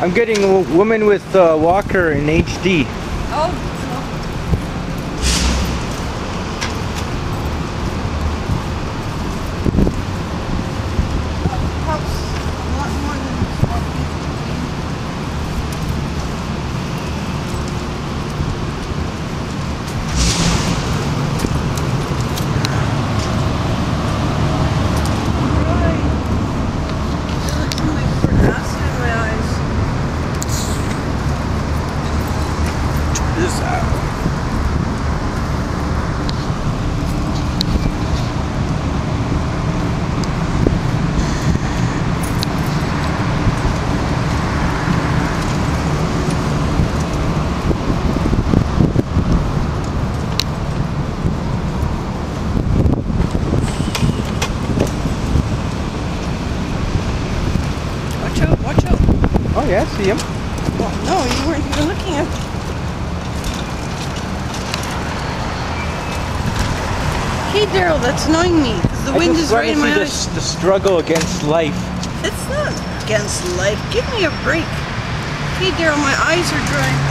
I'm getting a woman with uh, walker in HD. Oh. This. Watch out, watch out. Oh yeah, I see him. Well, no, you weren't even looking at Hey Darryl, that's annoying me. The I wind is right in my the, eyes. the struggle against life. It's not against life. Give me a break. Hey Darryl, my eyes are dry.